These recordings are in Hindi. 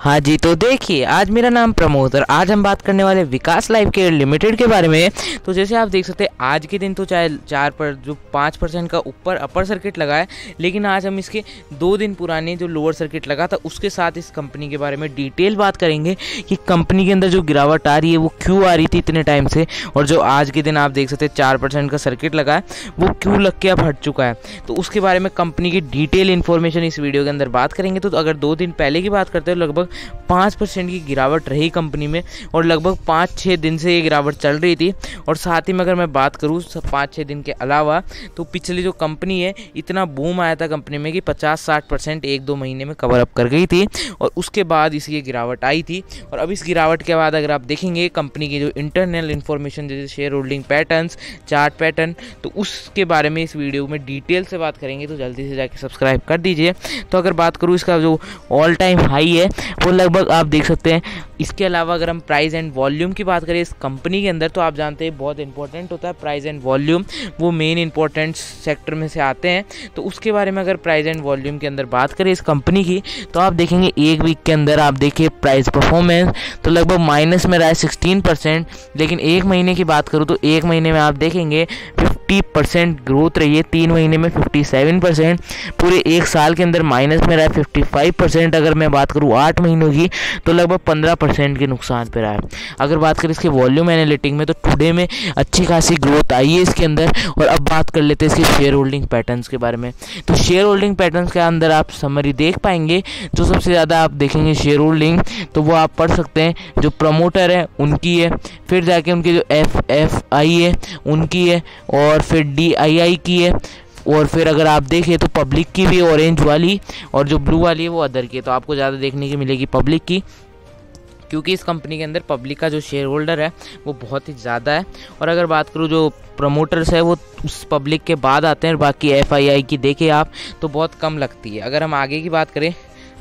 हाँ जी तो देखिए, आज मेरा नाम प्रमोद और आज हम बात करने वाले विकास लाइफ केयर लिमिटेड के बारे में। तो जैसे आप देख सकते हैं, आज के दिन तो चाहे चार पर, जो पाँच परसेंट का ऊपर अपर सर्किट लगा है, लेकिन आज हम इसके दो दिन पुराने जो लोअर सर्किट लगा था, उसके साथ इस कंपनी के बारे में डिटेल बात करेंगे कि कंपनी के अंदर जो गिरावट आ रही है, वो क्यों आ रही थी इतने टाइम से, और जो आज के दिन आप देख सकते चार परसेंट का सर्किट लगा है, वो क्यों लग के अब हट चुका है। तो उसके बारे में कंपनी की डिटेल इन्फॉर्मेशन इस वीडियो के अंदर बात करेंगे। तो अगर दो दिन पहले की बात करते हैं, लगभग पाँच परसेंट की गिरावट रही कंपनी में और लगभग पाँच छः दिन से ये गिरावट चल रही थी। और साथ ही में अगर मैं बात करूँ पाँच छः दिन के अलावा तो पिछली जो कंपनी है, इतना बूम आया था कंपनी में कि पचास साठ परसेंट एक दो महीने में कवर अप कर गई थी और उसके बाद इसकी गिरावट आई थी। और अब इस गिरावट के बाद अगर आप देखेंगे, कंपनी की जो इंटरनल इन्फॉर्मेशन जैसे share holding patterns chart pattern तो उसके बारे में इस वीडियो में डिटेल से बात करेंगे तो जल्दी से जाके सब्सक्राइब कर दीजिए। तो अगर बात करूँ, इसका जो ऑल टाइम हाई है वो लगभग आप देख सकते हैं इसके अलावा अगर हम प्राइस एंड वॉल्यूम की बात करें, इस कंपनी के अंदर तो आप जानते हैं बहुत इंपॉर्टेंट होता है प्राइस एंड वॉल्यूम वो मेन इंपॉर्टेंट सेक्टर में से आते हैं। तो उसके बारे में अगर प्राइस एंड वॉल्यूम के अंदर बात करें इस कंपनी की तो आप देखेंगे एक वीक के अंदर आप देखिए प्राइस परफॉर्मेंस तो लगभग माइनस में रहा है सिक्सटीन परसेंट लेकिन एक महीने की बात करूँ तो एक महीने में आप देखेंगे फिफ्टी परसेंट ग्रोथ रही है। तीन महीने में फिफ्टी सेवन परसेंट पूरे एक साल के अंदर माइनस में रहा है फिफ्टी फाइव परसेंट अगर मैं बात करूँ आठ महीनों की तो लगभग पंद्रह परसेंट के नुकसान पर रहा है। अगर बात करें इसके वॉल्यूम एनालिटिक में तो टुडे में अच्छी खासी ग्रोथ आई है इसके अंदर। और अब बात कर लेते हैं इसके शेयर होल्डिंग पैटर्न्स के बारे में। तो शेयर होल्डिंग पैटर्न्स के अंदर आप समरी देख पाएँगे। जो सबसे ज़्यादा आप देखेंगे शेयर होल्डिंग तो वो आप पढ़ सकते हैं। जो प्रमोटर है, उनकी है। फिर जाके उनके जो एफ़ एफ़ आई है, उनकी है। और फिर डी आई आई की है। और फिर अगर आप देखें तो पब्लिक की भी ऑरेंज वाली और जो ब्लू वाली है, वो अदर की है। तो आपको ज़्यादा देखने की मिलेगी पब्लिक की। क्योंकि इस कंपनी के अंदर पब्लिक का जो शेयर होल्डर है, वो बहुत ही ज़्यादा है। और अगर बात करूँ जो प्रमोटर्स है, वो उस पब्लिक के बाद आते हैं और बाकी एफआईआई की देखें आप तो बहुत कम लगती है। अगर हम आगे की बात करें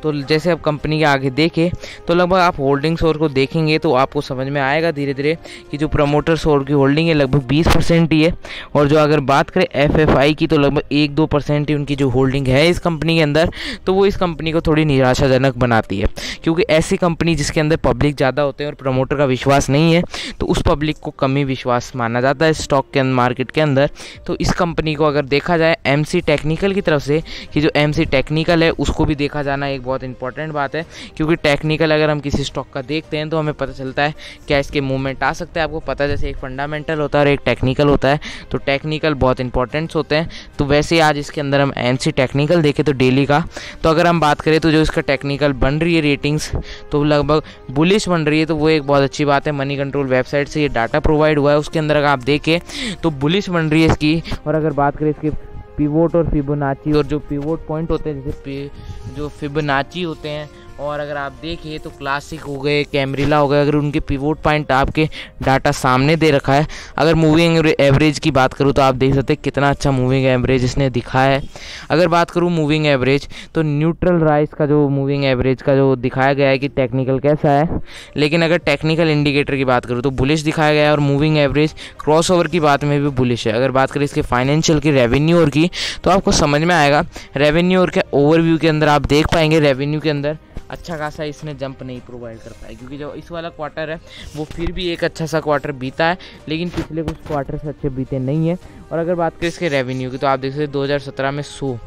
तो जैसे आप कंपनी के आगे देखें तो लगभग आप होल्डिंग सोर को देखेंगे तो आपको समझ में आएगा धीरे धीरे कि जो प्रमोटर सोर की होल्डिंग है, लगभग 20 परसेंट ही है। और जो अगर बात करें एफएफआई की तो लगभग एक दो परसेंट ही उनकी जो होल्डिंग है इस कंपनी के अंदर तो वो इस कंपनी को थोड़ी निराशाजनक बनाती है। क्योंकि ऐसी कंपनी जिसके अंदर पब्लिक ज़्यादा होते हैं और प्रमोटर का विश्वास नहीं है तो उस पब्लिक को कमी विश्वास माना जाता है स्टॉक के मार्केट के अंदर। तो इस कंपनी को अगर देखा जाए एमसी टेक्निकल की तरफ़ से, कि जो एमसी टेक्निकल है, उसको भी देखा जाना एक बहुत इंपॉर्टेंट बात है। क्योंकि टेक्निकल अगर हम किसी स्टॉक का देखते हैं तो हमें पता चलता है क्या इसके मूवमेंट आ सकते हैं। आपको पता जैसे एक फंडामेंटल होता है और एक टेक्निकल होता है तो टेक्निकल बहुत इंपॉर्टेंट्स होते हैं। तो वैसे आज इसके अंदर हम एन टेक्निकल देखें तो डेली का। तो अगर हम बात करें तो जो इसका टेक्निकल बन रही है रेटिंग्स तो लगभग बुलिश बन रही है तो वो एक बहुत अच्छी बात है मनी कंट्रोल वेबसाइट से ये डाटा प्रोवाइड हुआ है, उसके अंदर अगर आप देखें तो बुलिश बन रही है इसकी। और अगर बात करें इसकी पिवोट और फिबोनाची और जो पिवोट पॉइंट होते हैं, जैसे जो फिबोनाची होते हैं और अगर आप देखिए तो क्लासिक हो गए कैमरिला हो गए, अगर उनके पिवोट पॉइंट आपके डाटा सामने दे रखा है। अगर मूविंग एवरेज की बात करूँ तो आप देख सकते हैं कितना अच्छा मूविंग एवरेज इसने दिखाया है। अगर बात करूँ मूविंग एवरेज तो न्यूट्रल राइस का जो मूविंग एवरेज का जो दिखाया गया है कि टेक्निकल कैसा है, लेकिन अगर टेक्निकल इंडिकेटर की बात करूँ तो बुलिश दिखाया गया है और मूविंग एवरेज क्रॉस की बात में भी बुलिश है। अगर बात करें इसके फाइनेंशियल की रेवेन्यू और की तो आपको समझ में आएगा रेवेन्यू और के ओवरव्यू के अंदर आप देख पाएँगे रेवेन्यू के अंदर अच्छा खासा इसने जंप नहीं प्रोवाइड कर पाया, क्योंकि जो इस वाला क्वार्टर है, वो फिर भी एक अच्छा सा क्वार्टर बीता है, लेकिन पिछले कुछ क्वार्टर अच्छे बीते नहीं है। और अगर बात करें इसके रेवेन्यू की तो आप देख सकते दो हज़ार सत्रह में सौ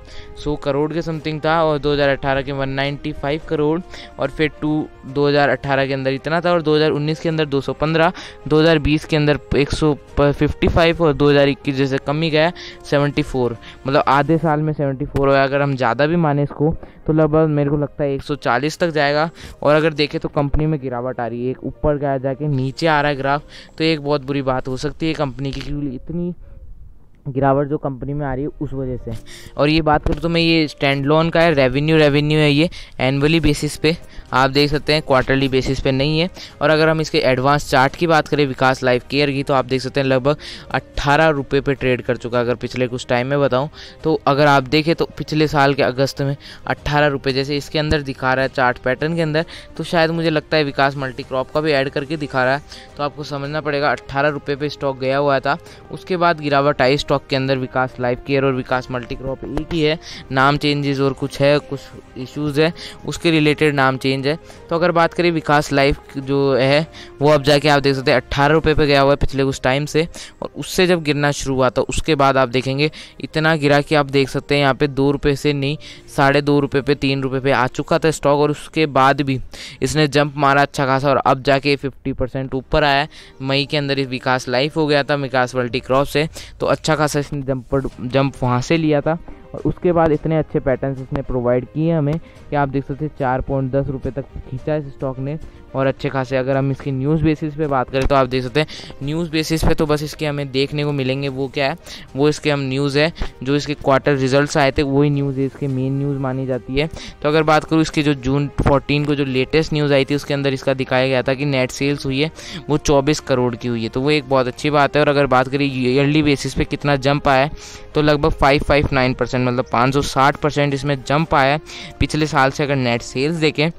सौ करोड़ के समथिंग था और दो हज़ार अठारह के वन नाइन्टी फाइव करोड़ और फिर टू दो हज़ार अठारह के अंदर इतना था और दो हज़ार उन्नीस के अंदर दो सौ पंद्रह, दो हज़ार बीस के अंदर एक सौ फिफ्टी फाइव और दो हज़ार इक्कीस जैसे कमी गया सेवेंटी फोर मतलब आधे साल में सेवेंटी फोर हो अगर हम ज़्यादा भी माने इसको तो लगभग मेरे को लगता है एक सौ चालीस तक जाएगा। और अगर देखें तो कंपनी में गिरावट आ रही है, एक ऊपर गया, जाके नीचे आ रहा है ग्राफ तो एक बहुत बुरी बात हो सकती है कंपनी की, क्योंकि इतनी गिरावट जो कंपनी में आ रही है उस वजह से। और ये बात करूँ तो मैं ये स्टैंड लोन का है रेवेन्यू रेवेन्यू है ये एनुअली बेसिस पे। आप देख सकते हैं क्वार्टरली बेसिस पे नहीं है। और अगर हम इसके एडवांस चार्ट की बात करें, विकास लाइफ केयर की तो आप देख सकते हैं लगभग अट्ठारह रुपये पर ट्रेड कर चुका अगर पिछले कुछ टाइम में बताऊँ। तो अगर आप देखें तो पिछले साल के अगस्त में अट्ठारह रुपये जैसे इसके अंदर दिखा रहा है चार्ट पैटर्न के अंदर तो शायद मुझे लगता है विकास मल्टी क्रॉप का भी ऐड करके दिखा रहा है। तो आपको समझना पड़ेगा, अट्ठारह रुपये पे स्टॉक गया हुआ था, उसके बाद गिरावट आई के अंदर विकास लाइफ केयर और विकास मल्टी क्रॉप एक ही है। नाम चेंजेस और कुछ है, कुछ इश्यूज़ है। उसके रिलेटेड नाम चेंज है। तो अगर बात करें विकास लाइफ जो है, वो अब जाके आप देख सकते हैं, अट्ठारह रुपये पर गया हुआ है पिछले कुछ टाइम से। और उससे जब गिरना शुरू हुआ था उसके बाद आप देखेंगे, इतना गिरा कि आप देख सकते हैं यहाँ पे दो रुपये से नहीं, साढ़े दो रुपये पे, तीन रुपये पे आ चुका था स्टॉक और उसके बाद भी इसने जंप मारा अच्छा खासा और अब जाके फिफ्टी परसेंट ऊपर आया मई के अंदर विकास लाइफ हो गया था, विकास वर्ल्टी क्रॉप से। तो अच्छा खासा इसने जंप जंप वहाँ से लिया था। और उसके बाद इतने अच्छे पैटर्न्स इसने प्रोवाइड किए हमें कि आप देख सकते हैं चार पॉइंट दस रुपये तक खींचा इस स्टॉक ने। और अच्छे खासे अगर हम इसकी न्यूज़ बेसिस पे बात करें तो आप देख सकते हैं न्यूज़ बेसिस पे तो बस इसके हमें देखने को मिलेंगे, वो क्या है? वो इसके हम न्यूज़ है, जो इसके क्वार्टर रिजल्ट्स आए थे, वही न्यूज़ है, इसके मेन न्यूज़ मानी जाती है। तो अगर बात करूँ इसके जो जून फोर्टीन को जो लेटेस्ट न्यूज़ आई थी, उसके अंदर इसका दिखाया गया था कि नेट सेल्स हुई है, वो चौबीस करोड़ की हुई है। तो वो एक बहुत अच्छी बात है, और अगर बात करें ईयरली बेसिस पे कितना जंप आया है तो लगभग फाइव फाइव नाइन परसेंट मतलब पाँच सौ साठ परसेंट इसमें जंप आया है। पिछले साल से अगर नेट सेल्स देखें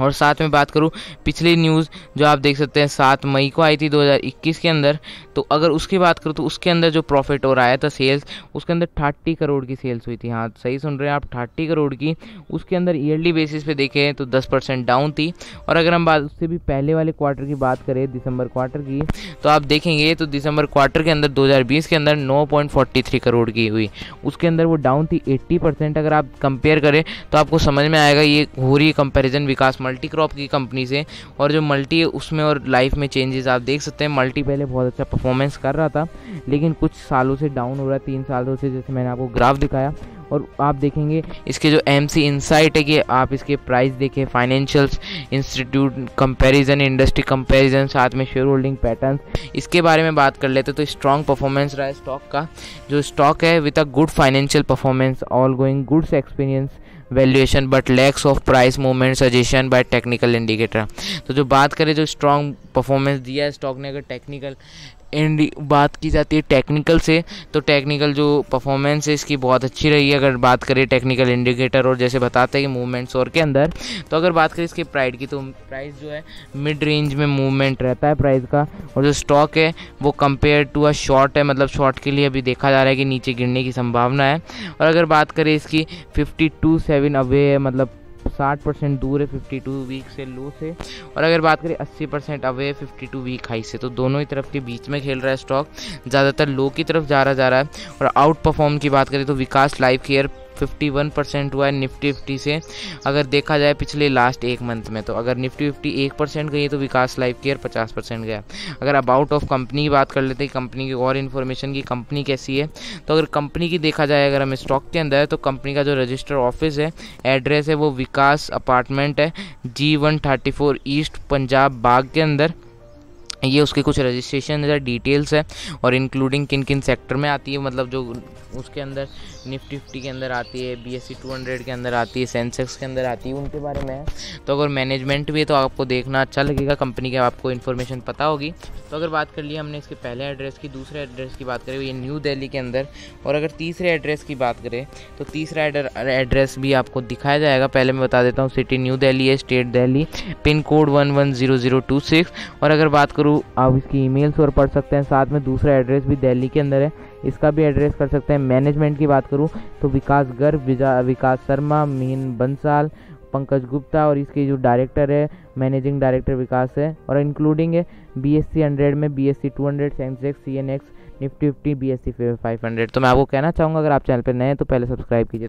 और साथ में बात करूँ, पिछली न्यूज़ जो आप देख सकते हैं, सात मई को आई थी 2021 के अंदर तो अगर उसकी बात करूँ तो उसके अंदर जो प्रॉफिट और आया था सेल्स उसके अंदर थर्टी करोड़ की सेल्स हुई थी। हाँ सही सुन रहे हैं आप, थर्टी करोड़ की, उसके अंदर ईयरली बेसिस पे देखें तो दस परसेंट डाउन थी। और अगर हम बात, उससे भी पहले वाले क्वार्टर की बात करें, दिसंबर क्वार्टर की तो आप देखेंगे तो दिसंबर क्वार्टर के अंदर, दो हज़ार बीस के अंदर नौ करोड़ की हुई। उसके अंदर वो डाउन थी एट्टी अगर आप कंपेयर करें तो आपको समझ में आएगा, ये हो रही कंपेरिजन विकास मल्टी क्रॉप की कंपनी से और जो मल्टी उसमें और लाइफ में चेंजेस आप देख सकते हैं। मल्टी पहले बहुत अच्छा परफॉर्मेंस कर रहा था, लेकिन कुछ सालों से डाउन हो रहा है, तीन सालों से जैसे मैंने आपको ग्राफ दिखाया। और आप देखेंगे इसके जो एम सी इंसाइट है कि आप इसके प्राइस देखें financials institute comparison industry comparison साथ में शेयर होल्डिंग पैटर्न इसके बारे में बात कर लेते तो स्ट्रॉन्ग परफॉर्मेंस रहा है स्टॉक का। जो स्टॉक है with a good financial performance all going goods experience valuation but lacks of price movement suggestion by technical indicator तो जो बात करें, जो स्ट्रॉन्ग परफॉर्मेंस दिया है स्टॉक ने, अगर टेक्निकल एंड बात की जाती है टेक्निकल से तो टेक्निकल जो परफॉर्मेंस है, इसकी बहुत अच्छी रही है। अगर बात करें टेक्निकल इंडिकेटर और जैसे बताते हैं कि मूवमेंट्स और के अंदर तो अगर बात करें इसके प्राइस की तो प्राइस जो है मिड रेंज में मूवमेंट रहता है प्राइस का। और जो स्टॉक है, वो कंपेयर टू अ शॉर्ट है मतलब शॉर्ट के लिए अभी देखा जा रहा है कि नीचे गिरने की संभावना है। और अगर बात करें इसकी फिफ्टी टू सेवन अवे है मतलब साठ परसेंट दूर है फिफ्टी टू वीक से लो से। और अगर बात करें अस्सी percent away fifty two week high से। तो दोनों ही तरफ़ के बीच में खेल रहा है स्टॉक ज़्यादातर लो की तरफ़ जा रहा जा रहा है। और आउट परफॉर्म की बात करें तो विकास लाइफ केयर 51 परसेंट हुआ है निफ्टी फिफ्टी से, अगर देखा जाए पिछले लास्ट एक मंथ में तो अगर निफ्टी फिफ्टी एक परसेंट गई है तो विकास लाइफ केयर पचास परसेंट गया अगर अबाउट ऑफ़ कंपनी की बात कर लेते हैं कंपनी की और इन्फॉर्मेशन की कंपनी कैसी है तो अगर कंपनी की देखा जाए, अगर हम स्टॉक के अंदर है तो कंपनी का जो रजिस्टर ऑफ़िस है एड्रेस है, वो विकास अपार्टमेंट है G one thirty four east Punjab Bagh के अंदर। ये उसके कुछ रजिस्ट्रेशन है डिटेल्स है, और इंक्लूडिंग किन किन सेक्टर में आती है मतलब जो उसके अंदर निफ्टी फिफ्टी के अंदर आती है B S C two hundred के अंदर आती है सेंसेक्स के अंदर आती है, उनके बारे में है। तो अगर मैनेजमेंट भी है तो आपको देखना अच्छा लगेगा कंपनी के आपको इन्फॉर्मेशन पता होगी। तो अगर बात कर लिया हमने इसके पहले एड्रेस की, दूसरे एड्रेस की बात करें, ये न्यू दिल्ली के अंदर, और अगर तीसरे एड्रेस की बात करें तो तीसरा एड्रेस भी आपको दिखाया जाएगा। पहले मैं बता देता हूँ सिटी न्यू दिल्ली है state Delhi pin code one one zero zero two six और अगर बात करूँ आप इसकी ईमेल्स और पढ़ सकते हैं। साथ में दूसरा एड्रेस भी दिल्ली के अंदर है। इसका भी एड्रेस कर सकते हैं। मैनेजमेंट की बात करूँ तो विकास गर्ग विकास शर्मा, मीन बंसाल, पंकज गुप्ता और इसके जो डायरेक्टर है मैनेजिंग डायरेक्टर विकास है। और इंक्लूडिंग है बी एस सी हंड्रेड में B S C two hundred Sensex C N X Nifty fifty B S C five hundred तो मैं आपको कहना चाहूँगा, अगर आप चैनल पर नए हैं तो पहले सब्सक्राइब कीजिए।